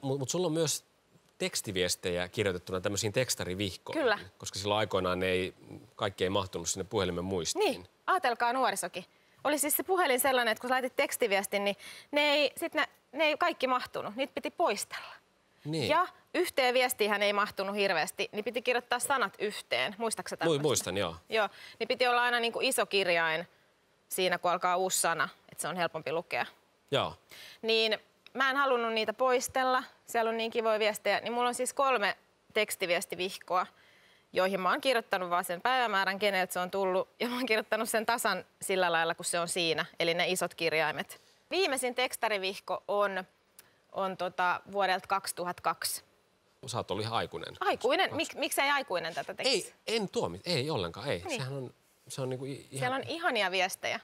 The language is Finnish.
Mutta mut sulla on myös tekstiviestejä kirjoitettuna tämmöisiin tekstarivihkoihin. Kyllä. Koska silloin aikoinaan ei, kaikki ei mahtunut sinne puhelimen muistiin. Niin, ajatelkaa nuorisokin. Oli siis se puhelin sellainen, että kun laitit tekstiviestin, niin ne ei, sit ne, ne ei kaikki mahtunut. Niitä piti poistella. Niin. Ja yhteen viestiin ei mahtunut hirveästi, niin piti kirjoittaa sanat yhteen. Muistaaksä Mui- tämmöistä? Muistan, joo. Joo, niin piti olla aina niin kuin iso kirjain siinä, kun alkaa uusi sana, että se on helpompi lukea. joo. Niin mä en halunnut niitä poistella, siellä on niin kivoja viestejä, niin mulla on siis kolme tekstiviestivihkoa, joihin mä oon kirjoittanut vaan sen päivämäärän, keneltä se on tullut, ja mä oon kirjoittanut sen tasan sillä lailla, kun se on siinä, eli ne isot kirjaimet. Viimeisin tekstarivihko on, on tota vuodelta 2002. Sä oot ollut ihan aikuinen. Aikuinen, Mik, miksei aikuinen tätä tekisi? Ei, en tuomi, ei ollenkaan, ei. Niin. Sehän on, se on niinku ihan... Siellä on ihania viestejä.